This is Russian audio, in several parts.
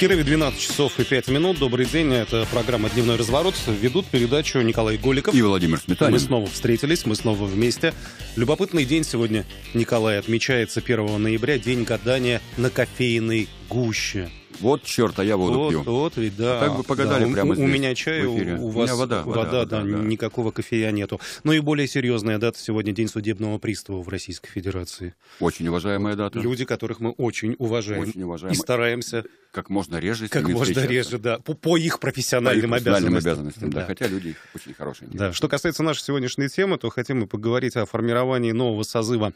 Кирове 12 часов и 5 минут. Добрый день. Это программа «Дневной разворот». Ведут передачу Николай Голиков. И Владимир Сметанин. Мы снова встретились, мы снова вместе. Любопытный день сегодня, Николай, отмечается 1 ноября, день гадания на кофейной гуще. Вот черт, а я воду вот, пью. Вот, ведь, да. Так бы погадали да. прямо у, здесь, у меня чай, у, у У вас меня вода, вода, вода, да, да. никакого кофея нету. Ну и более серьезная дата сегодня День судебного пристава в Российской Федерации. Очень уважаемая дата. Люди, которых мы очень уважаем Очень и уважаемая. стараемся Как можно реже как можно встречаться. реже, да, по, по их По их профессиональным профессиональным обязанностям. обязанностям, да. Хотя люди очень хорошие. Да, что касается нашей сегодняшней темы, то хотим мы поговорить о формировании нового созыва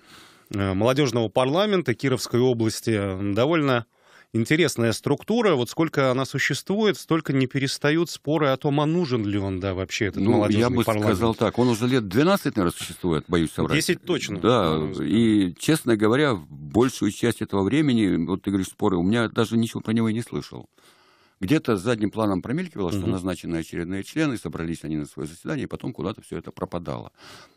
э, молодежного парламента Кировской области. Довольно интересная структура. Вот сколько она существует, столько не перестают споры о том, а нужен ли он, да, вообще этот Ну, молодежный я бы парламент. сказал так, он уже лет 12, наверное, существует, боюсь соврать. 10 точно. Да, и, честно говоря, большую часть этого времени, вот ты говоришь, споры, у меня даже ничего про него и не слышал. Где-то задним планом промелькивало, что назначены очередные члены, собрались они на свое заседание, и потом куда-то все это пропадало.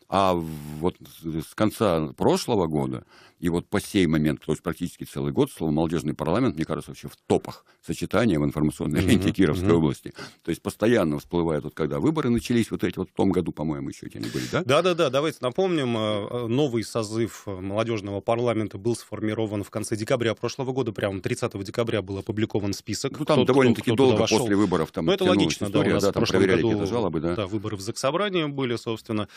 А вот с конца прошлого года и вот по сей момент, то есть практически целый год, слово «молодежный парламент», мне кажется, вообще в топах сочетания в информационной ленте Кировской мгм. области. То есть постоянно всплывает, вот когда выборы начались, вот эти вот в том году, по-моему, еще эти они были, да? Да-да-да, давайте напомним, э, э, новый созыв э, молодежного парламента был сформирован в конце декабря прошлого года, прямо 30 декабря был опубликован список. Ну, там кто- довольно-таки кто долго после выборов там Ну, это логично, да, у история, нас да, в там прошлом проверяли году жалобы, да. выборы в Заксобрании были, собственно.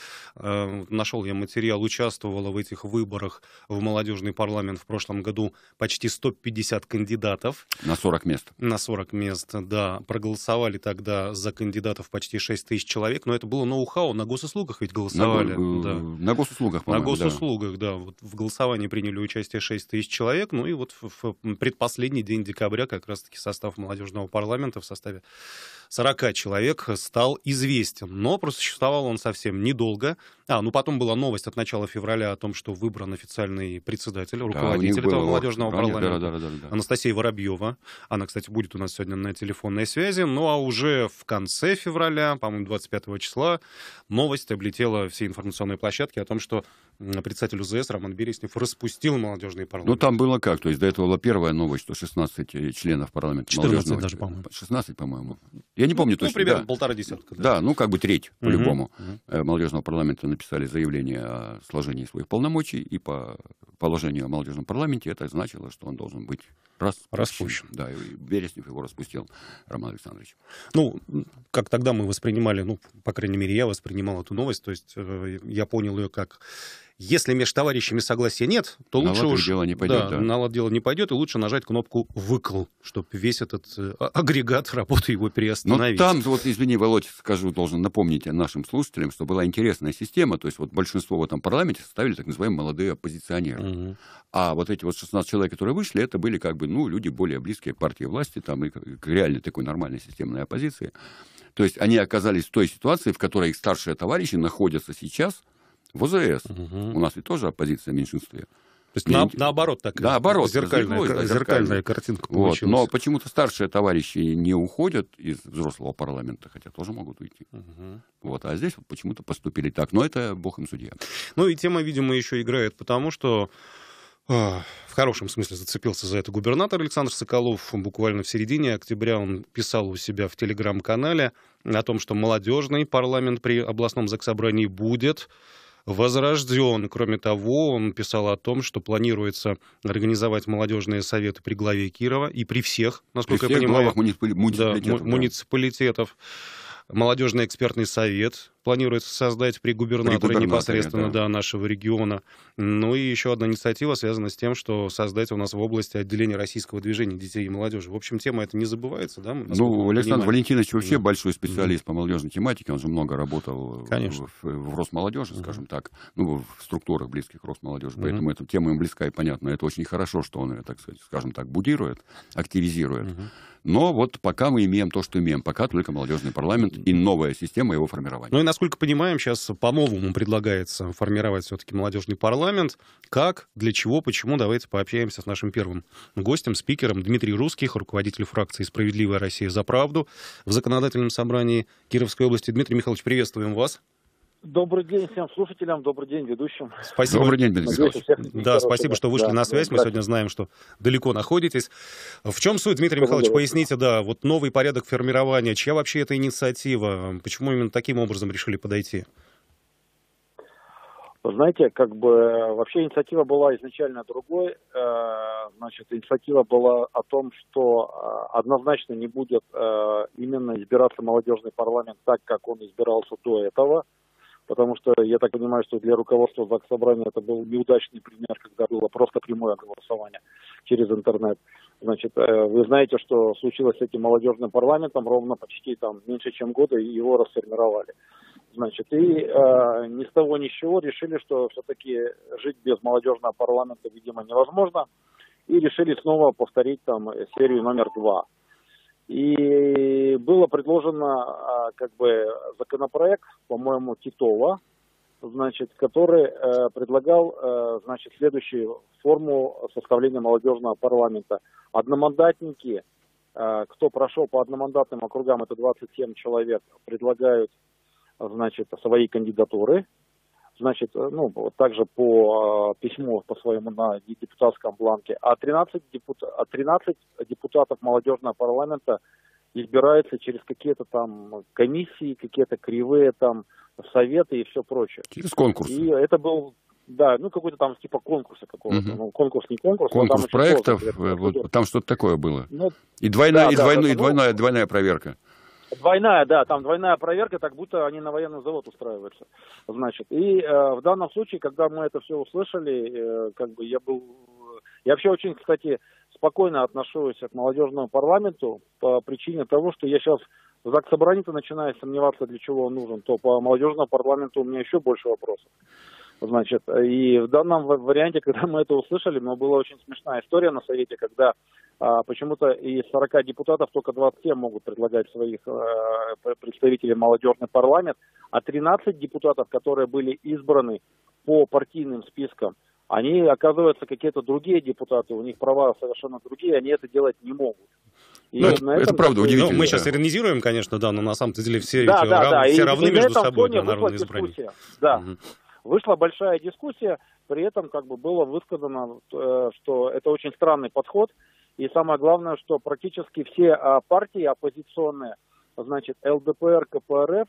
Э, Нашел я материал, участвовало в этих выборах в молодежный парламент в прошлом году почти 150 кандидатов На 40 мест. на 40 мест, да. Проголосовали тогда за кандидатов почти 6 тысяч человек, но это было ноу-хау, на госуслугах ведь На, голосовали. го- да. на госуслугах, На по-моему, да. госуслугах, да. Вот в голосовании приняли участие 6 тысяч человек. Ну и вот в предпоследний день декабря как раз-таки состав молодежного парламента в составе 40 человек стал известен. Но просуществовал он совсем недолго. А, ну потом была новость от начала февраля о том, что выбран официальный председатель, Да, них руководитель было, этого ох, молодежного парламента. Да, да, да, да, да. Анастасия Воробьева. Она, кстати, будет у нас сегодня на телефонной связи. Ну а уже в конце февраля, по-моему, 25 числа, новость облетела все информационные площадки о том, что председатель УЗС Роман Береснев распустил молодежный парламент. Ну, там было как? То есть до этого была первая новость, что 16 членов парламента 14 молодежного- даже, по-моему. 16, по-моему. Я не помню ну, точно. примерно да. полтора десятка. Да, ну как бы треть, по-любому. Э, Молодежного парламента написали заявление о сложении своих полномочий, и по положению о молодежном парламенте это значило, что он должен быть распущен. Распущен. Да, и Береснев его распустил, Роман Александрович. Ну, как тогда мы воспринимали, ну, по крайней мере, я воспринимал эту новость, то есть э, я понял ее как... Если между товарищами согласия нет, то На лучше уж... дело не пойдет, да. на лад дело не пойдет, и лучше нажать кнопку «выкл», чтобы весь этот э, а- агрегат работы его Но переостановить. там, вот, извини, Володь, скажу, должен напомнить нашим слушателям, что была интересная система, то есть вот большинство в этом парламенте составили так называемые молодые оппозиционеры. Мгм. А вот эти вот 16 человек, которые вышли, это были как бы, ну, люди более близкие к партии власти, там, и к реальной такой нормальной системной оппозиции. То есть они оказались в той ситуации, в которой их старшие товарищи находятся сейчас в ОЗС. Мгм. У нас ведь тоже оппозиция в меньшинстве. То есть на- наоборот так. Наоборот, зеркальная, да, зеркальная зеркально. картинка Вот. получилась. Но почему-то старшие товарищи не уходят из взрослого парламента, хотя тоже могут уйти. Мгм. Вот. А здесь вот почему-то поступили так. Но это бог им судья. Ну и тема, видимо, еще играет потому, что а, в хорошем смысле зацепился за это губернатор Александр Соколов. Буквально в середине октября он писал у себя в телеграм-канале о том, что молодежный парламент при областном заксобрании будет возрожден. Кроме того, он писал о том, что планируется организовать молодежные советы при главе Кирова и при всех, При насколько всех я понимаю, главах муниципали- да, муниципалитетов. му- да. муниципалитетов. Молодежный экспертный совет планируется создать при губернаторе, При непосредственно да. да, нашего региона. Ну и еще одна инициатива связана с тем, что создать у нас в области отделение российского движения детей и молодежи. В общем, тема эта не забывается, да? Ну, Александр понимаем? Валентинович вообще Да. большой специалист по молодежной тематике. Он же много работал в- Конечно. в, в Росмолодежи, скажем так, ну, в структурах близких к Росмолодежи. Мгм. Поэтому эта тема им близка и понятна. Это очень хорошо, что он ее, так сказать, скажем так, будирует, активизирует. Мгм. Но вот пока мы имеем то, что имеем. Пока только молодежный парламент и новая система его формирования. Ну и, насколько понимаем, сейчас по-новому предлагается формировать все-таки молодежный парламент. Как, для чего, почему? Давайте пообщаемся с нашим первым гостем, спикером Дмитрий Русских, руководитель фракции «Справедливая Россия за правду» в законодательном собрании Кировской области. Дмитрий Михайлович, приветствуем вас. Добрый день всем слушателям, добрый день ведущим. Спасибо. Добрый день, Дмитрий Надеюсь, Да, спасибо, что вышли да, на связь. Мы сегодня знаем, что далеко находитесь. В чем суть, Дмитрий Михайлович, делать? поясните, да, вот новый порядок формирования, чья вообще эта инициатива, почему именно таким образом решили подойти? Вы знаете, как бы вообще инициатива была изначально другой. Э, значит, инициатива была о том, что э, однозначно не будет э, именно избираться молодежный парламент так, как он избирался до этого потому что я так понимаю, что для руководства ЗАГС Собрания это был неудачный пример, когда было просто прямое голосование через интернет. Значит, э, вы знаете, что случилось с этим молодежным парламентом ровно почти там меньше, чем года, и его расформировали. Значит, и э, ни с того ни с чего решили, что все-таки жить без молодежного парламента, видимо, невозможно, и решили снова повторить там серию номер два. И было предложено а, как бы законопроект, по-моему, Титова, значит, который э, предлагал, э, значит, следующую форму составления молодежного парламента. Одномандатники, э, кто прошел по одномандатным округам, это 27 человек, предлагают, значит, свои кандидатуры значит, э, ну, также по э, письму по своему на депутатском бланке, а 13, депутат, а 13 депутатов молодежного парламента избираются через какие-то там комиссии, какие-то кривые там советы и все прочее. Через конкурс. И это был да, ну какой-то там типа конкурса какого-то. Угу. Ну, конкурс не конкурс. Конкурс проектов, э, вот, там что-то такое было. Ну, и двойная, да, и, двойная, да, и двойная, двойная проверка. Двойная, да, там двойная проверка, так будто они на военный завод устраиваются. Значит, и э, в данном случае, когда мы это все услышали, э, как бы я был... Я вообще очень, кстати, спокойно отношусь к молодежному парламенту по причине того, что я сейчас в ЗАГС Собрания начинаю сомневаться, для чего он нужен, то по молодежному парламенту у меня еще больше вопросов. Значит, и в данном варианте, когда мы это услышали, но была очень смешная история на совете, когда а, почему-то из 40 депутатов только 27 могут предлагать своих а, представителей молодежный парламент, а 13 депутатов, которые были избраны по партийным спискам, они, оказывается, какие-то другие депутаты, у них права совершенно другие, они это делать не могут. И ну, это, это правда удивительно. Ну, мы сейчас иронизируем, конечно, да, но на самом деле все, да, да, рав... да. все и, равны между собой для народного избрания. Да. Угу. Вышла большая дискуссия, при этом как бы было высказано, э, что это очень странный подход, и самое главное, что практически все а, партии оппозиционные, значит, ЛДПР, КПРФ,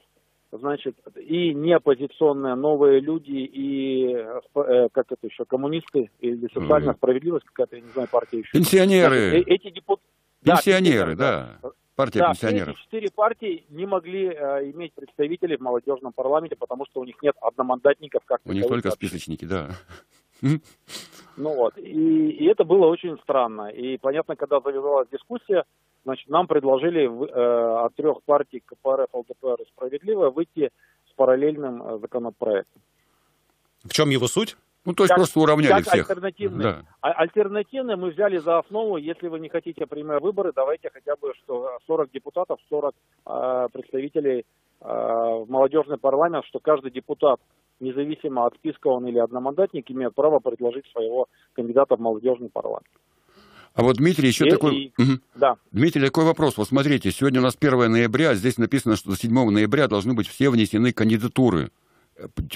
значит, и неоппозиционные новые люди, и, э, как это еще, коммунисты, или социальная справедливость какая-то, я не знаю, партия еще. Пенсионеры. Значит, э, эти депутаты... Пенсионеры, да. да. Партия да, пенсионеров. Эти четыре партии не могли э, иметь представителей в молодежном парламенте, потому что у них нет одномандатников. Как у них только вообще. списочники, да. Ну вот, и, и это было очень странно. И понятно, когда завязалась дискуссия, значит, нам предложили э, от трех партий КПРФ, ЛДПР и Справедливая выйти с параллельным э, законопроектом. В чем его суть? Ну, то есть как, просто уравняли как всех. Альтернативные. Да. А, альтернативные мы взяли за основу, если вы не хотите прямые выборы, давайте хотя бы что 40 депутатов, 40 э, представителей э, в молодежный парламент, что каждый депутат, независимо от списка он или одномандатник, имеет право предложить своего кандидата в молодежный парламент. А вот, Дмитрий, еще и, такой... И, угу. да. Дмитрий, такой вопрос. Вот смотрите, сегодня у нас 1 ноября, а здесь написано, что до 7 ноября должны быть все внесены кандидатуры.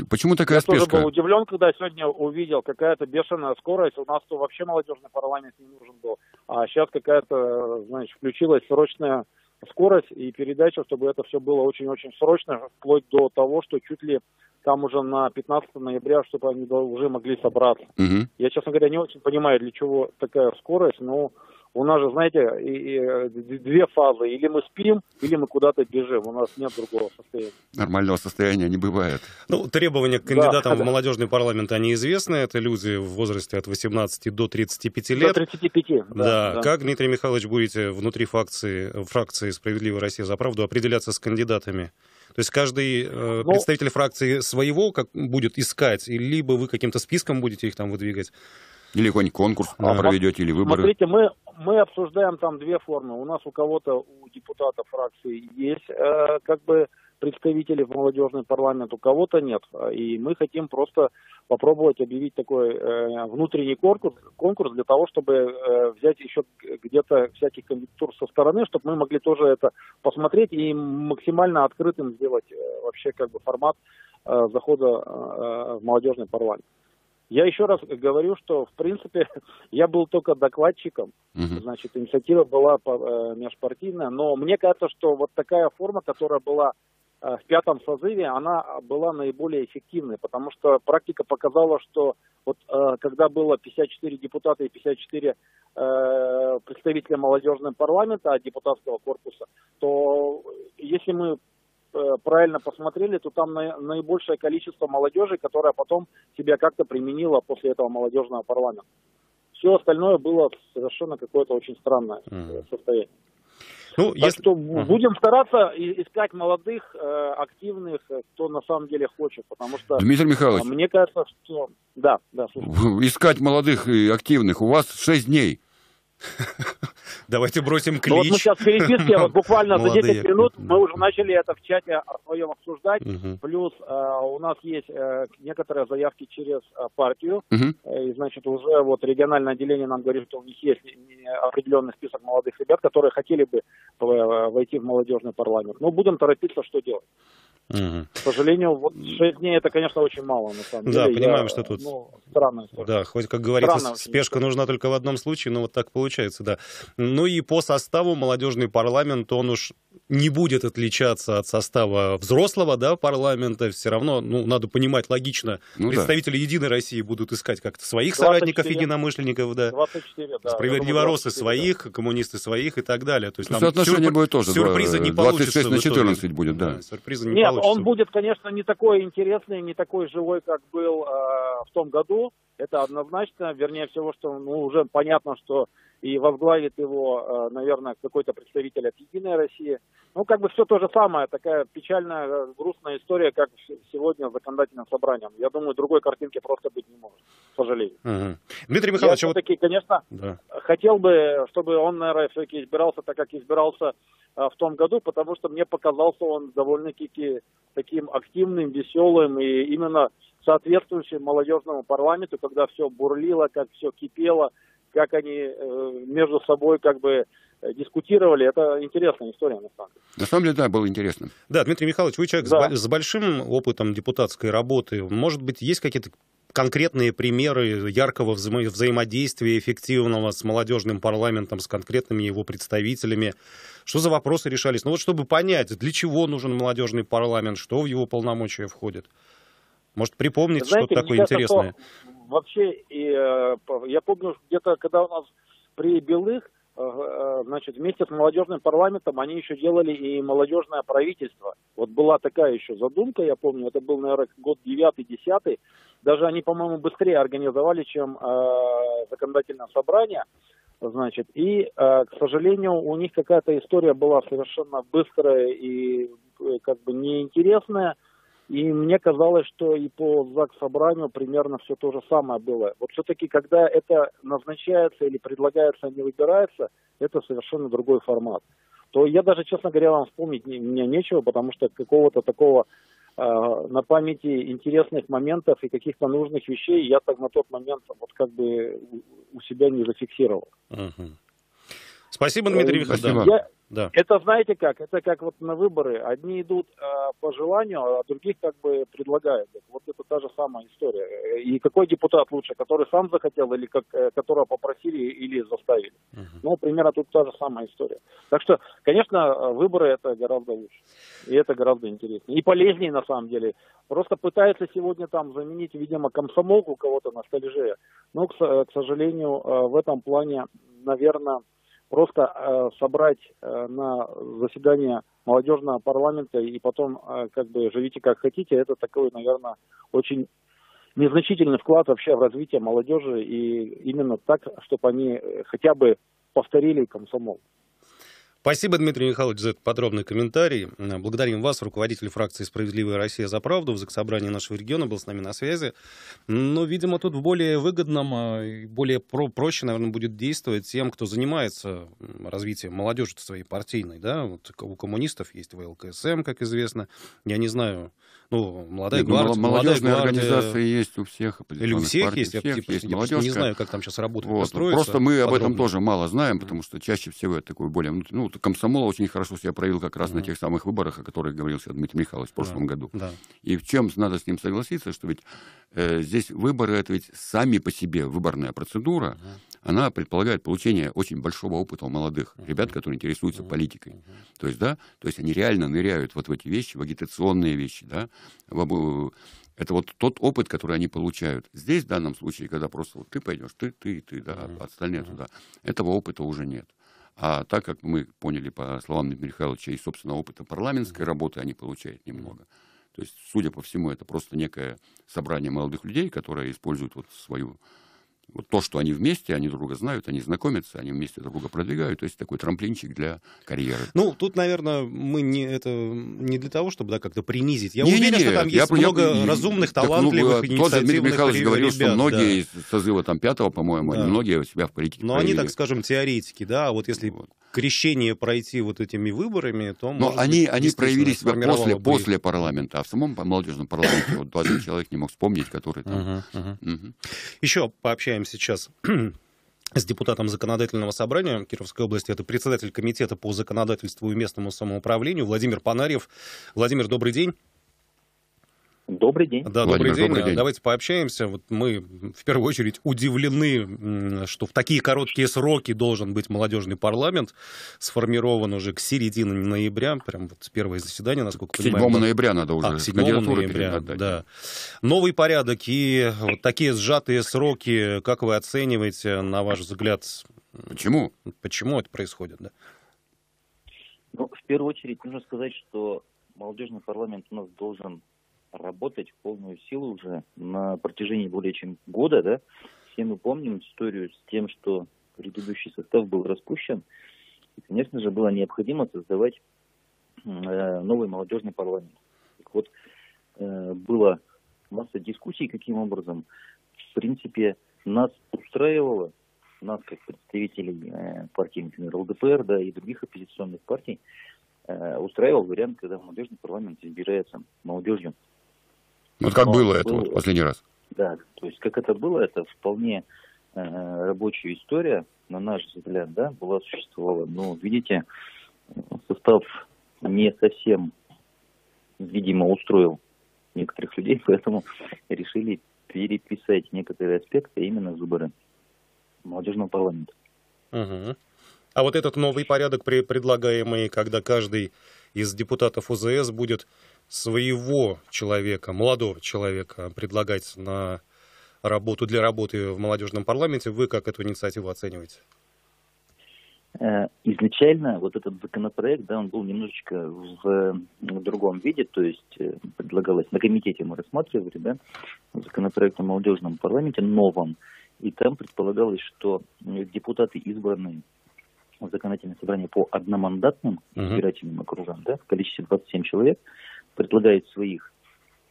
Почему такая Я спешка? Я тоже был удивлен, когда сегодня увидел какая-то бешеная скорость. У нас то вообще молодежный парламент не нужен был. А сейчас какая-то, значит, включилась срочная скорость и передача, чтобы это все было очень-очень срочно, вплоть до того, что чуть ли там уже на 15 ноября, чтобы они уже могли собраться. Угу. Я, честно говоря, не очень понимаю, для чего такая скорость, но у нас же, знаете, и, и, две фазы. Или мы спим, или мы куда-то бежим. У нас нет другого состояния. Нормального состояния не бывает. Ну, требования к кандидатам да. в молодежный парламент, они известны. Это люди в возрасте от 18 до 35 лет. До 35, да. Да. да. Как, Дмитрий Михайлович, будете внутри фракции, фракции «Справедливая Россия за правду» определяться с кандидатами? То есть каждый э, ну, представитель фракции своего как будет искать, и либо вы каким-то списком будете их там выдвигать? Или какой-нибудь конкурс а, проведете, или выборы? Смотрите, мы, мы обсуждаем там две формы. У нас у кого-то, у депутатов фракции есть э, как бы представители в молодежный парламент, у кого-то нет. И мы хотим просто попробовать объявить такой э, внутренний конкурс, конкурс для того, чтобы э, взять еще где-то всяких кандидатур со стороны, чтобы мы могли тоже это посмотреть и максимально открытым сделать э, вообще как бы формат захода в молодежный парламент. Я еще раз говорю, что, в принципе, я был только докладчиком, uh-huh. значит, инициатива была межпартийная, но мне кажется, что вот такая форма, которая была в пятом созыве, она была наиболее эффективной, потому что практика показала, что вот когда было 54 депутата и 54 э, представителя молодежного парламента, депутатского корпуса, то если мы Э, правильно посмотрели, то там наибольшее количество молодежи, которая потом себя как-то применила после этого молодежного парламента. Все остальное было совершенно какое-то очень странное mm. состояние. Ну, так если... что будем стараться искать молодых, э, активных, кто на самом деле хочет, потому что... Дмитрий Михайлович. Мне кажется, что... Да, да. Слушай. Искать молодых и активных. У вас шесть дней. Давайте бросим клич. Ну, вот мы сейчас в переписке, вот буквально за 10 минут мы уже начали это в чате о своем обсуждать. Угу. Плюс э, у нас есть э, некоторые заявки через э, партию. Угу. И, значит, уже вот региональное отделение нам говорит, что у них есть определенный список молодых ребят, которые хотели бы э, войти в молодежный парламент. Но будем торопиться, что делать. Угу. К сожалению, вот 6 дней это, конечно, очень мало, на самом да, деле. Да, понимаем, Я, что тут... Ну, странная история. Да, хоть, как говорится, Странная спешка нужна только в одном случае, но вот так получается, да. Ну и по составу молодежный парламент, он уж не будет отличаться от состава взрослого да, парламента. Все равно, ну, надо понимать логично, ну, представители да. Единой России будут искать как-то своих 24, соратников, единомышленников, да. 24, да. Справедливоросы своих, да. коммунисты своих и так далее. То есть там соотношение сюрпри... будет тоже. Сюрприза не 26 получится. 26 на 14 будет, да. да сюрприза не Нет, получится. он будет, конечно, не такой интересный, не такой живой, как был э, в том году. Это однозначно. Вернее всего, что ну, уже понятно, что и возглавит его, э, наверное, какой-то представитель от «Единой России». Ну, как бы все то же самое, такая печальная, э, грустная история, как сегодня в законодательном собрании. Я думаю, другой картинки просто быть не может, к сожалению. Угу. Дмитрий Михайлович, Я все-таки, конечно, да. хотел бы, чтобы он, наверное, все-таки избирался так, как избирался а, в том году, потому что мне показался он довольно-таки таким активным, веселым и именно соответствующим молодежному парламенту, когда все бурлило, как все кипело, как они э, между собой как бы э, дискутировали. Это интересная история, на самом деле. На самом деле, да, было интересно. Да, Дмитрий Михайлович, вы человек да. с большим опытом депутатской работы. Может быть, есть какие-то конкретные примеры яркого вза- взаимодействия эффективного с молодежным парламентом, с конкретными его представителями? Что за вопросы решались? Ну вот чтобы понять, для чего нужен молодежный парламент, что в его полномочия входит. Может, припомнить что-то такое интересное? Что вообще, и, э, я помню, где-то, когда у нас при Белых, э, э, значит, вместе с молодежным парламентом они еще делали и молодежное правительство. Вот была такая еще задумка, я помню, это был, наверное, год девятый, десятый. Даже они, по-моему, быстрее организовали, чем э, законодательное собрание. Значит, и, э, к сожалению, у них какая-то история была совершенно быстрая и как бы неинтересная. И мне казалось, что и по ЗАГС собранию примерно все то же самое было. Вот все-таки, когда это назначается или предлагается, а не выбирается, это совершенно другой формат. То я даже, честно говоря, вам вспомнить не, мне нечего, потому что какого-то такого э, на памяти интересных моментов и каких-то нужных вещей я так на тот момент вот как бы у себя не зафиксировал. Угу. Спасибо, Дмитрий Михайлович. Я, да. Это знаете как? Это как вот на выборы. Одни идут э, по желанию, а других как бы предлагают. Вот это та же самая история. И какой депутат лучше, который сам захотел или как, э, которого попросили или заставили? Угу. Ну, примерно тут та же самая история. Так что, конечно, выборы это гораздо лучше. И это гораздо интереснее. И полезнее на самом деле. Просто пытаются сегодня там заменить, видимо, комсомолку кого-то на столеже. Но, к, к сожалению, э, в этом плане, наверное, просто э, собрать э, на заседание молодежного парламента и потом э, как бы живите как хотите, это такой, наверное, очень незначительный вклад вообще в развитие молодежи и именно так, чтобы они э, хотя бы повторили комсомол. Спасибо, Дмитрий Михайлович, за этот подробный комментарий. Благодарим вас, руководитель фракции «Справедливая Россия за правду» в Заксобрании нашего региона, был с нами на связи. Но, видимо, тут в более выгодном, а, более про проще, наверное, будет действовать тем, кто занимается развитием молодежи своей партийной. Да? Вот у коммунистов есть ВЛКСМ, как известно. Я не знаю, Ну, молодая Нет, ну, гвардия, молодежные гвардия... организации есть у всех Или у всех партий, есть? Я, всех типа, есть я не знаю, как там сейчас работает, вот. Просто мы подробно. об этом тоже мало знаем, потому что чаще всего это такой более... Ну, комсомол очень хорошо себя проявил как раз mm-hmm. на тех самых выборах, о которых говорил Дмитрий Михайлович в прошлом да. году. Да. И в чем надо с ним согласиться, что ведь э, здесь выборы, это ведь сами по себе выборная процедура, mm-hmm. она предполагает получение очень большого опыта у молодых mm-hmm. ребят, которые интересуются политикой. То есть, да, то есть они реально ныряют вот в эти вещи, в агитационные вещи, да, это вот тот опыт, который они получают. Здесь, в данном случае, когда просто вот ты пойдешь, ты, ты, ты, да, mm-hmm. остальные mm-hmm. туда, этого опыта уже нет. А так как мы поняли по словам Дмитрия Михайловича и, собственно, опыта парламентской работы они получают немного. То есть, судя по всему, это просто некое собрание молодых людей, которые используют вот свою вот то, что они вместе, они друга знают, они знакомятся, они вместе друг друга продвигают, то есть такой трамплинчик для карьеры. Ну, тут, наверное, мы не, это не для того, чтобы да, как-то принизить. Я не, уверен, не, что там я, есть я, много я, разумных, талантливых, так, ну, Тот же Дмитрий Михайлович говорил, ребят, что многие да. из созыва там пятого, по-моему, да. многие себя в политике Но проявили. они, так скажем, теоретики, да, а вот если вот крещение пройти вот этими выборами, то... Но они, быть, они проявили себя после, после парламента, а в самом молодежном парламенте вот 20 человек не мог вспомнить, который там... Еще пообщаемся сейчас с депутатом законодательного собрания Кировской области. Это председатель комитета по законодательству и местному самоуправлению Владимир Панарьев. Владимир, добрый день. Добрый день. Да, Владимир, добрый, день. добрый день. Давайте пообщаемся. Вот мы в первую очередь удивлены, что в такие короткие сроки должен быть молодежный парламент. Сформирован уже к середине ноября, прям вот первое заседание, насколько понимаю. 7 ноября надо уже а, 7 ноября, да. Новый порядок и вот такие сжатые сроки, как вы оцениваете, на ваш взгляд? Почему? Почему это происходит, да? Ну, в первую очередь нужно сказать, что молодежный парламент у нас должен работать в полную силу уже на протяжении более чем года, да. Все мы помним историю с тем, что предыдущий состав был распущен. И, конечно же, было необходимо создавать э, новый молодежный парламент. Так вот, э, была масса дискуссий, каким образом, в принципе, нас устраивало, нас как представителей э, партии, например, ЛДПР, да, и других оппозиционных партий, э, устраивал вариант, когда молодежный парламент избирается молодежью. Вот как было это вот последний раз? Да, то есть как это было, это вполне э, рабочая история, на наш взгляд, да, была существовала. Но, видите, состав не совсем, видимо, устроил некоторых людей, поэтому решили переписать некоторые аспекты именно выборы молодежного парламента. Угу. А вот этот новый порядок, предлагаемый, когда каждый из депутатов УЗС будет своего человека, молодого человека предлагать на работу для работы в молодежном парламенте, вы как эту инициативу оцениваете? Э, изначально вот этот законопроект, да, он был немножечко в, другом виде, то есть э, предлагалось, на комитете мы рассматривали, да, законопроект о молодежном парламенте новом, и там предполагалось, что депутаты, избранные в законодательное собрание по одномандатным uh-huh. избирательным округам, да, в количестве 27 человек, предлагает своих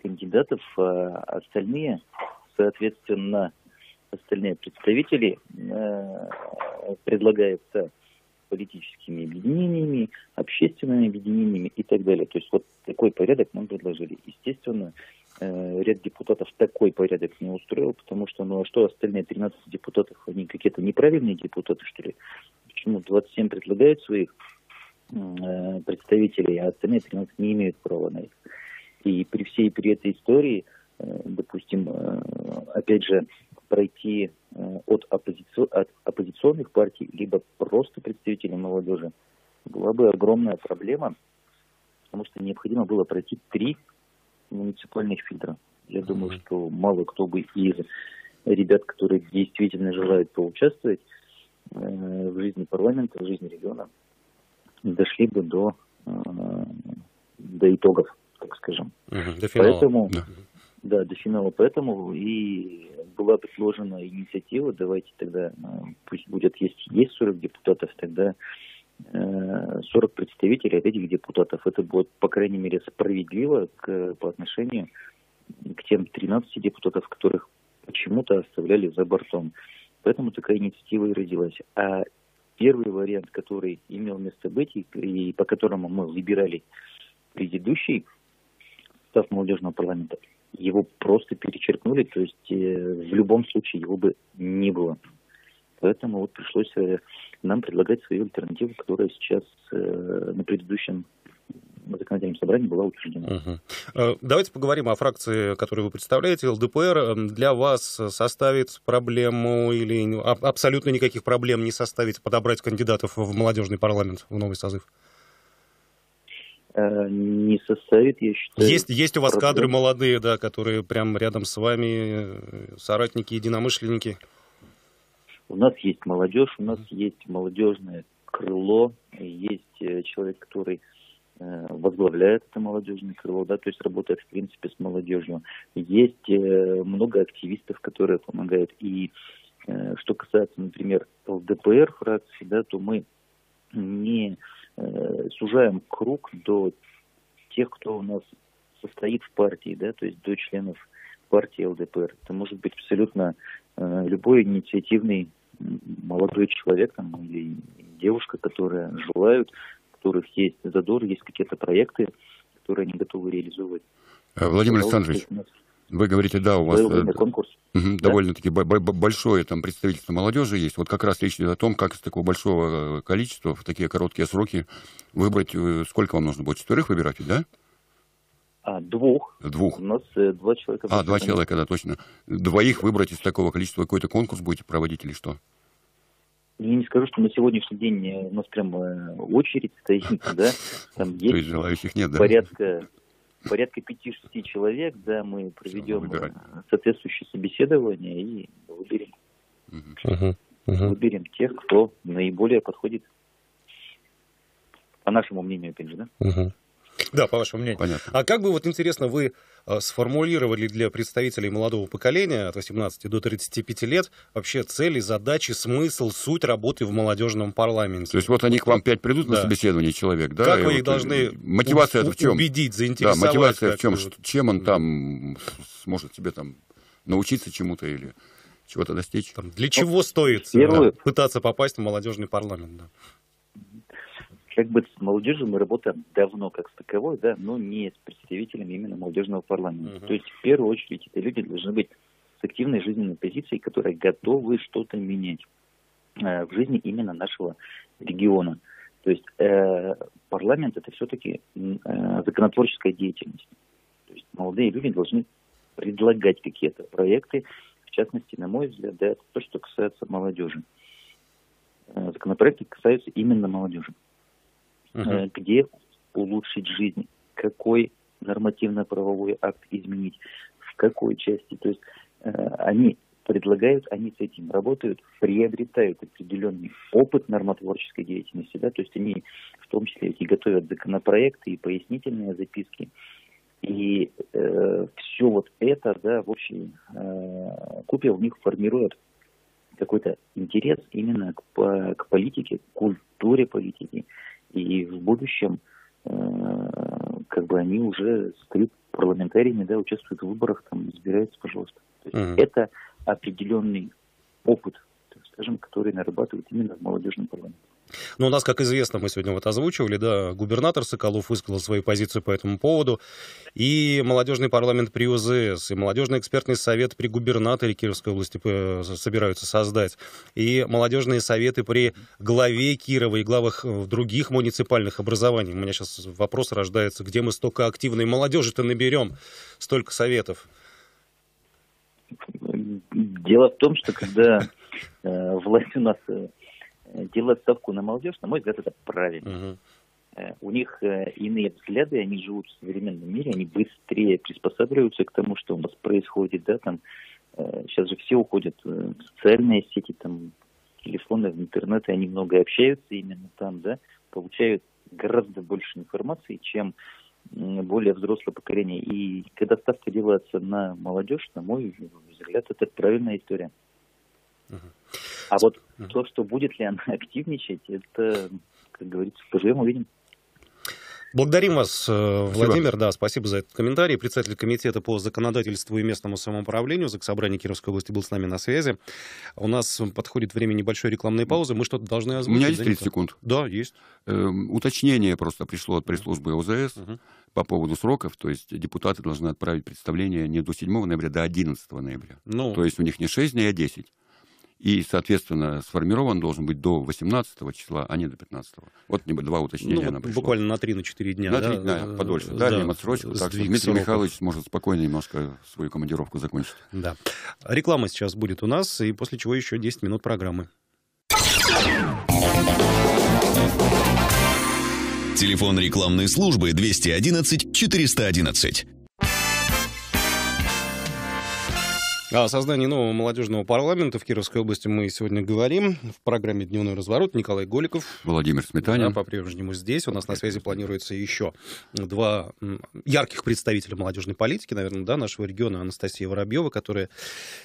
кандидатов, а остальные, соответственно, остальные представители э, предлагаются политическими объединениями, общественными объединениями и так далее. То есть вот такой порядок нам предложили. Естественно, э, ряд депутатов такой порядок не устроил, потому что, ну а что остальные 13 депутатов, они какие-то неправильные депутаты, что ли? Почему 27 предлагают своих Э, представителей, а остальные 13 не имеют права на их. И при всей при этой истории, э, допустим, э, опять же, пройти от, оппозици... от оппозиционных партий, либо просто представителей молодежи, была бы огромная проблема, потому что необходимо было пройти три муниципальных фильтра. Я mm-hmm. думаю, что мало кто бы из ребят, которые действительно желают поучаствовать в жизни парламента, в жизни региона, дошли бы до, э, до итогов, так скажем. Угу, до финала. Поэтому, да. да, до финала. Поэтому и была предложена инициатива, давайте тогда, э, пусть будет, есть, есть 40 депутатов, тогда 40 э, представителей от этих депутатов. Это будет, по крайней мере, справедливо к, по отношению к тем 13 депутатов, которых почему-то оставляли за бортом. Поэтому такая инициатива и родилась. А Первый вариант, который имел место быть и, по которому мы выбирали предыдущий состав молодежного парламента. Его просто перечеркнули, то есть э, в любом случае его бы не было. Поэтому вот пришлось э, нам предлагать свою альтернативу, которая сейчас э, на предыдущем законодательном собрании была утверждена. Угу. Давайте поговорим о фракции, которую вы представляете, ЛДПР. Эм, для вас составит проблему или абсолютно никаких проблем не составить подобрать кандидатов в молодежный парламент, в новый созыв? Не составит, я считаю. Есть, есть у вас проблем. кадры молодые, да, которые прям рядом с вами, соратники, единомышленники? У нас есть молодежь, у нас есть молодежное крыло, есть э, человек, который э, возглавляет это молодежное крыло, да, то есть работает в принципе с молодежью. Есть э, много активистов, которые помогают. И что касается, например, ЛДПР фракции, да, то мы не сужаем круг до тех, кто у нас состоит в партии, да, то есть до членов партии ЛДПР. Это может быть абсолютно э, любой инициативный молодой человек там, или девушка, которые желают, которых есть задор, есть какие-то проекты, которые они готовы реализовывать. Э, Владимир Александрович, вы говорите, да, у вас э, конкурс. Угу, да? довольно-таки большое там представительство молодежи есть. Вот как раз речь идет о том, как из такого большого количества в такие короткие сроки выбрать, сколько вам нужно будет, четверых выбирать, да? А, двух. Двух. У нас э, два человека. А, два человека, да, точно. Двоих выбрать из такого количества какой-то конкурс будете проводить или что? Я не скажу, что на сегодняшний день э, у нас прям э, очередь стоит, да. Там есть, То есть желающих нет, да? Порядка, порядка 5-6 человек, да, мы проведем э, соответствующее собеседование и выберем. Угу. Угу. Выберем тех, кто наиболее подходит, по нашему мнению, опять же, да. Угу. Да, по вашему мнению. Понятно. А как бы, вот интересно, вы сформулировали для представителей молодого поколения от 18 до 35 лет вообще цели, задачи, смысл, суть работы в молодежном парламенте? То есть вот они к вам пять придут да. на собеседование, человек, да? Как вы вот их э, должны мотивация в чем? убедить, заинтересовать? Да, мотивация в чем? Чем он там сможет тебе там научиться чему-то или чего-то достичь? Там, для чего ну, стоит первую... пытаться попасть в молодежный парламент? Да? Как бы с молодежью мы работаем давно как с таковой, да, но не с представителями именно молодежного парламента. Uh-huh. То есть в первую очередь эти люди должны быть с активной жизненной позицией, которые готовы что-то менять э, в жизни именно нашего региона. То есть э, парламент это все-таки э, законотворческая деятельность. То есть молодые люди должны предлагать какие-то проекты, в частности, на мой взгляд, да, это то, что касается молодежи. Э, законопроекты касаются именно молодежи uh-huh. где улучшить жизнь, какой нормативно-правовой акт изменить, в какой части. То есть э, они предлагают, они с этим работают, приобретают определенный опыт нормотворческой деятельности, да, то есть они в том числе и готовят законопроекты и пояснительные записки. И э, все вот это, да, в общем, э, купе у них формирует какой-то интерес именно к, к политике, к культуре политики. И в будущем э, как бы они уже стают парламентариями, да, участвуют в выборах, там, избираются, пожалуйста. То есть uh-huh. это определенный опыт, так скажем, который нарабатывают именно в молодежном парламенте. Ну, у нас, как известно, мы сегодня вот озвучивали, да, губернатор Соколов высказал свою позицию по этому поводу, и молодежный парламент при УЗС, и молодежный экспертный совет при губернаторе Кировской области э, собираются создать, и молодежные советы при главе Кирова и главах э, других муниципальных образований. У меня сейчас вопрос рождается, где мы столько активной молодежи-то наберем, столько советов? Дело в том, что когда э, власть у нас делать ставку на молодежь, на мой взгляд, это правильно. Uh-huh. У них э, иные взгляды, они живут в современном мире, они быстрее приспосабливаются к тому, что у нас происходит, да, там, сейчас же все уходят в социальные сети, там, телефоны, в интернет, и они много общаются именно там, да, получают гораздо больше информации, чем более взрослое поколение. И когда ставка делается на молодежь, на мой взгляд, это правильная история. Uh-huh. А вот то, что будет ли она активничать, это, как говорится, поживем, увидим. Благодарим вас, э, Владимир. Да, спасибо за этот комментарий. Председатель комитета по законодательству и местному самоуправлению Заксобрания Кировской области был с нами на связи. У нас подходит время небольшой рекламной паузы. Мы что-то должны озвучить. У меня есть 30 секунд. Да, есть. Э, уточнение просто пришло от пресс-службы ОЗС угу. по поводу сроков. То есть депутаты должны отправить представление не до 7 ноября, а до 11 ноября. Ну... То есть у них не 6 дней, а 10 и, соответственно, сформирован должен быть до 18 числа, а не до 15. Вот два уточнения ну, Буквально на 3-4 дня. На 3 да? дня, э, подольше. Да, да отсрочку, так что Дмитрий сроков. Михайлович сможет спокойно немножко свою командировку закончить. Да. Реклама сейчас будет у нас, и после чего еще 10 минут программы. Телефон рекламной службы 211 411. О создании нового молодежного парламента в Кировской области мы сегодня говорим. В программе «Дневной разворот» Николай Голиков. Владимир Сметанин. Да, по-прежнему здесь. У нас на связи планируется еще два ярких представителя молодежной политики, наверное, да, нашего региона. Анастасия Воробьева, которая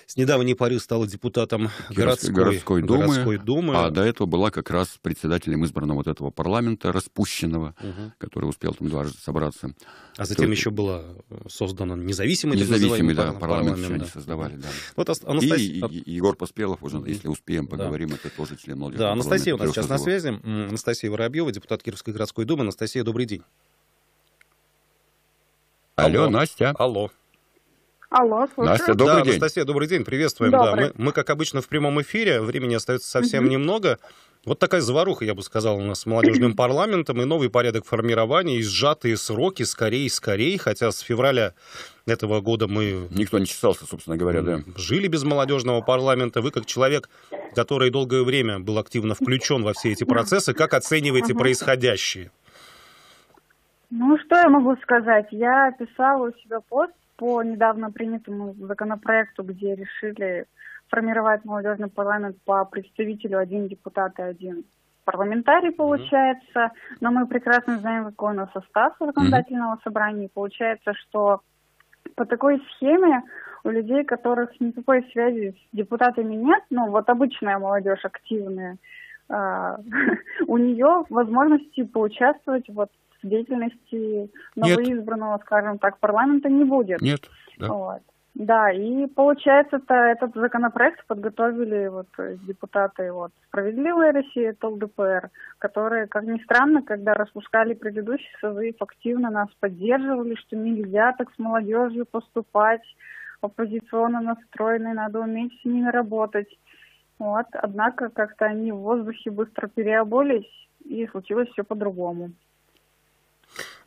с недавней поры стала депутатом городской, городской, думы, городской думы. А до этого была как раз председателем избранного вот этого парламента, распущенного, угу. который успел там дважды собраться. А затем Кто... еще была создана независимый, независимый да, парламент, парламент еще да. создавали да. Вот Анастас... И, и Егор Поспелов уже, если успеем, поговорим, да. это тоже член молодежного Да, Анастасия у нас сейчас на связи. Анастасия Воробьева, депутат Кировской городской думы. Анастасия, добрый день. Алло, Алло. Настя. Алло. Алло, слушаю. Настя, добрый да, день. Анастасия, добрый день, приветствуем. Добрый. Да, мы, мы, как обычно, в прямом эфире, времени остается совсем угу. немного. Вот такая заваруха, я бы сказал, у нас с молодежным парламентом и новый порядок формирования, и сжатые сроки, скорее и скорее, хотя с февраля этого года мы... Никто не чесался, собственно говоря, да. Жили без молодежного парламента. Вы, как человек, который долгое время был активно включен во все эти процессы, как оцениваете происходящее? Ну, что я могу сказать? Я писала у себя пост по недавно принятому законопроекту, где решили формировать молодежный парламент по представителю один депутат и один парламентарий получается, mm-hmm. но мы прекрасно знаем, какой у нас состав законодательного mm-hmm. собрания. И получается, что по такой схеме у людей, которых никакой связи с депутатами нет, ну вот обычная молодежь активная, э, у нее возможности поучаствовать вот в деятельности новоизбранного, Нет. скажем так, парламента не будет. Нет. Да. Вот. Да, и получается, это, этот законопроект подготовили вот депутаты вот «Справедливая Россия», это ЛДПР, которые, как ни странно, когда распускали предыдущий созыв, активно нас поддерживали, что нельзя так с молодежью поступать, оппозиционно настроенные, надо уметь с ними работать. Вот, однако как-то они в воздухе быстро переобулись, и случилось все по-другому.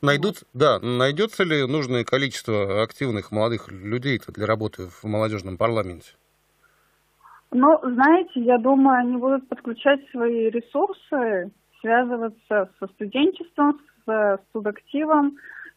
Найдут, да, найдется ли нужное количество активных молодых людей для работы в молодежном парламенте? Ну, знаете, я думаю, они будут подключать свои ресурсы, связываться со студенчеством, с студактивом,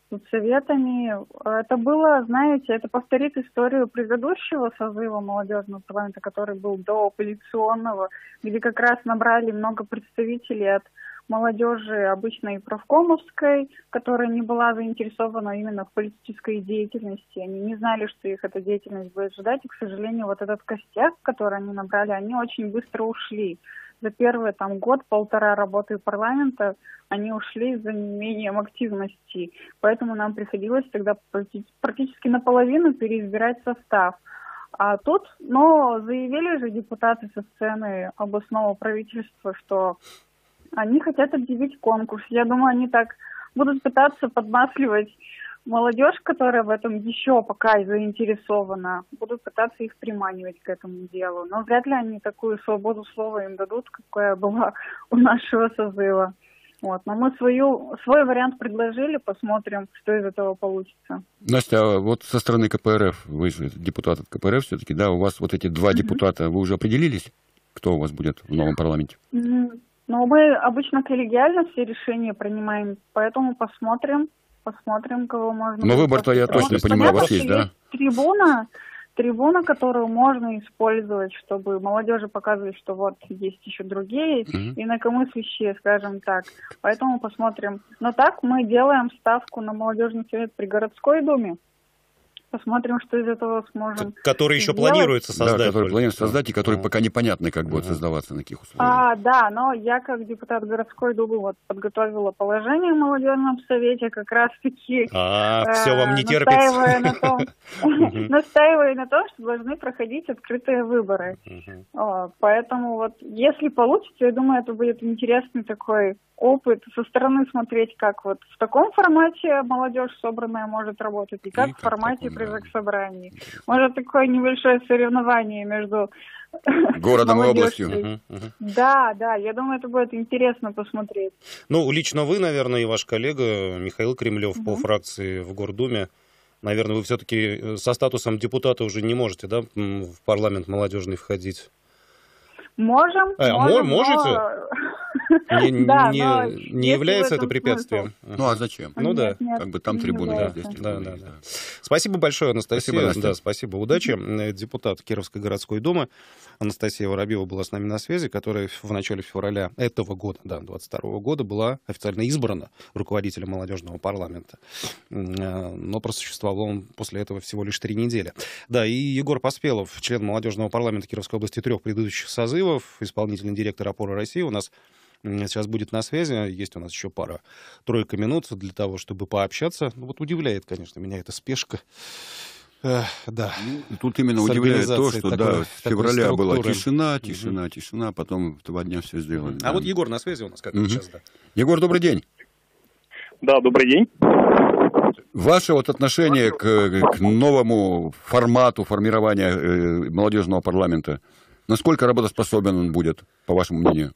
с советами. Это было, знаете, это повторит историю предыдущего созыва молодежного парламента, который был до оппозиционного, где как раз набрали много представителей от молодежи обычной правкомовской, которая не была заинтересована именно в политической деятельности. Они не знали, что их эта деятельность будет ждать. И, к сожалению, вот этот костяк, который они набрали, они очень быстро ушли. За первый там год-полтора работы парламента они ушли за неимением активности. Поэтому нам приходилось тогда практически наполовину переизбирать состав. А тут, но заявили же депутаты со сцены областного правительства, что они хотят объявить конкурс. Я думаю, они так будут пытаться подмасливать молодежь, которая в этом еще пока заинтересована, будут пытаться их приманивать к этому делу. Но вряд ли они такую свободу слова им дадут, какая была у нашего созыва. Вот. Но мы свою, свой вариант предложили, посмотрим, что из этого получится. Настя, а вот со стороны КПРФ, вы же депутат от КПРФ все-таки, да, у вас вот эти два mm-hmm. депутата, вы уже определились, кто у вас будет в новом парламенте? Mm-hmm. Ну, мы обычно коллегиально все решения принимаем, поэтому посмотрим, посмотрим, кого можно... Но выбор-то, я точно понимаю, у вас есть, да? Трибуна, трибуна, которую можно использовать, чтобы молодежи показывать, что вот есть еще другие mm-hmm. инакомыслящие, скажем так. Поэтому посмотрим. Но так мы делаем ставку на молодежный совет при городской думе, посмотрим, что из этого сможем. Который еще сделать. планируется создать. Да, который планируется создать и который Мгм. пока непонятно, как будет создаваться, на каких условиях. А, да, но я как депутат городской думы вот подготовила положение в молодежном совете, как раз-таки А, э, все вам не настаивая терпится. на том, Мгм. настаивая на том, что должны проходить открытые выборы. Поэтому вот если получится, я думаю, это будет интересный такой опыт со стороны смотреть, как вот в таком формате молодежь собранная может работать, и как И в как в формате да. заксобрании. Может, такое небольшое соревнование между Городом и областью. Мгм. Мгм. Да, да, я думаю, это будет интересно посмотреть. Ну, лично вы, наверное, и ваш коллега Михаил Кремлев по Мгм. фракции в Гордуме, наверное, вы все-таки со статусом депутата уже не можете, да, в парламент молодежный входить? Можем, А, можем, мо- можете? но- Не, Да, не- но не является это препятствием? Ну а зачем? Ну да. Нет, нет, Как бы там трибуны, да, является. здесь Да, трибуны. да, есть, да. Спасибо большое, Анастасия. Спасибо, Настя. Да, спасибо. Удачи. Э, Депутат Кировской городской думы Анастасия Воробьева была с нами на связи, которая в начале февраля этого года, да, 22 года, была официально избрана руководителем молодежного парламента. Э, Но просуществовал он после этого всего лишь три недели. Да, и Егор Поспелов, член молодежного парламента Кировской области трех предыдущих созывов, исполнительный директор «Опоры России» у нас сейчас будет на связи. Есть у нас еще пара, тройка минут для того, чтобы пообщаться. Ну, вот удивляет, конечно, меня эта спешка. Эх, да. Ну, Тут именно С удивляет то, что такой- да, с февраля была тишина, тишина, тишина, потом в два дня все сделали. А да. вот Егор на связи у нас как раз сейчас, да. Егор, добрый день. Да, добрый день. Ваше вот отношение к, к новому формату формирования э, молодежного парламента, насколько работоспособен он будет, по вашему мнению?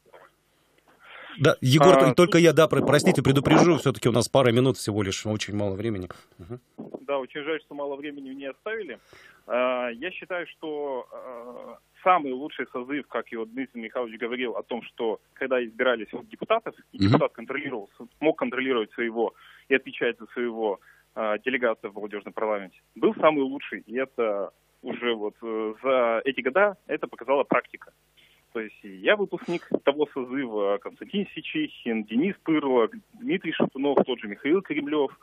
Да, Егор, А, только я, да, про- простите, предупрежу, все-таки у нас пара минут всего лишь, очень мало времени. Мгм. Да, очень жаль, что мало времени мне оставили. А, Я считаю, что а, самый лучший созыв, как и вот Дмитрий Михайлович говорил о том, что когда избирались вот депутатов, и депутат контролировал, смог контролировать своего и отвечать за своего а, делегата в молодежном парламенте, был самый лучший. И это уже вот э, за эти года это показала практика. То есть я выпускник того созыва, Константин Сичихин, Денис Пырло, Дмитрий Шатунов, тот же Михаил Кремлев,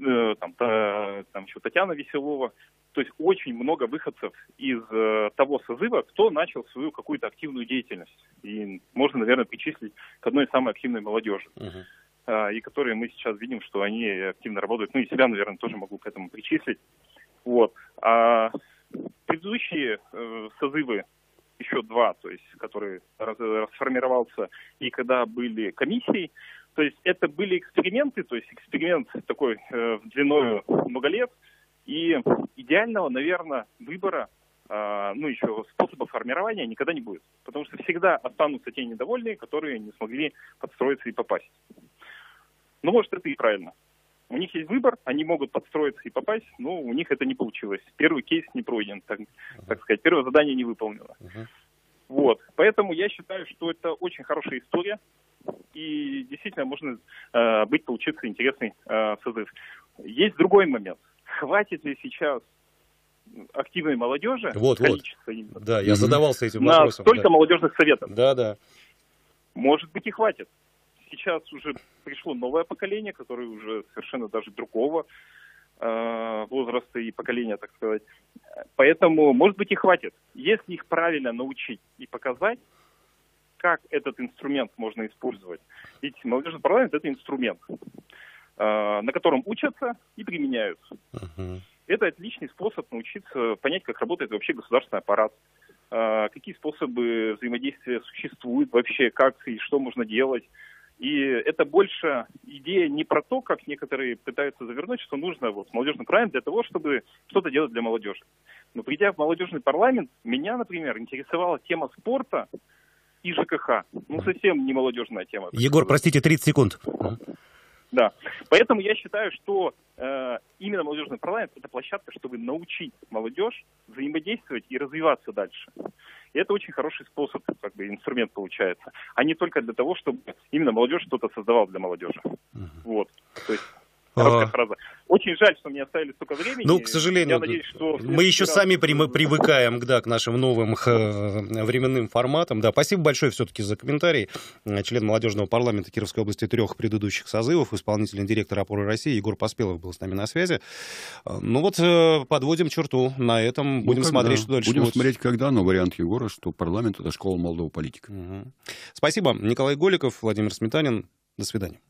э, там, та- там еще Татьяна Веселова. То есть очень много выходцев из э, того созыва, кто начал свою какую-то активную деятельность. И можно, наверное, причислить к одной из самой активной молодежи. А, и которые мы сейчас видим, что они активно работают. Ну и себя, наверное, тоже могу к этому причислить. Вот. А предыдущие э, созывы, еще два, то есть, которые раз- расформировался, и когда были комиссии, то есть это были эксперименты, то есть эксперимент такой э, длиною много лет, и идеального, наверное, выбора, а, ну еще способа формирования никогда не будет, потому что всегда останутся те недовольные, которые не смогли подстроиться и попасть. Ну, может, это и правильно. У них есть выбор, они могут подстроиться и попасть, но у них это не получилось. Первый кейс не пройден, так, так сказать, первое задание не выполнено. Мгм. Вот, поэтому я считаю, что это очень хорошая история, и действительно можно э, быть, получиться интересный э, созыв. Есть другой момент. Хватит ли сейчас активной молодежи, Вот, вот. количество именно, Да, я задавался этим на вопросом. столько да. молодежных советов? Да, да. Может быть и хватит. Сейчас уже пришло новое поколение, которое уже совершенно даже другого э, возраста и поколения, так сказать. Поэтому, может быть, и хватит. Если их правильно научить и показать, как этот инструмент можно использовать. Ведь молодежный парламент – это инструмент, э, на котором учатся и применяют. Мгм. Это отличный способ научиться понять, как работает вообще государственный аппарат, э, какие способы взаимодействия существуют вообще, как и что можно делать. И это больше идея не про то, как некоторые пытаются завернуть, что нужно вот, молодежный парламент для того, чтобы что-то делать для молодежи. Но придя в молодежный парламент, меня, например, интересовала тема спорта и ЖКХ. Ну, совсем не молодежная тема. Егор, простите, 30 секунд. Да. Поэтому я считаю, что э, именно молодежный парламент это площадка, чтобы научить молодежь взаимодействовать и развиваться дальше. И это очень хороший способ, как бы инструмент получается, а не только для того, чтобы именно молодежь что-то создавала для молодежи. Вот. То есть Короткая фраза. Очень жаль, что мне оставили столько времени. Ну, к сожалению, Я надеюсь, что мы еще раз... сами при, привыкаем да, к нашим новым э, временным форматам. Да, спасибо большое все-таки за комментарий. Член молодежного парламента Кировской области трех предыдущих созывов, исполнительный директор «Опоры России» Егор Поспелов был с нами на связи. Ну вот, э, подводим черту на этом. Ну, Будем ну, смотреть, что дальше Будем будет. смотреть, когда, но вариант Егора, что парламент — это школа молодого политика. Угу. Спасибо. Николай Голиков, Владимир Сметанин. До свидания.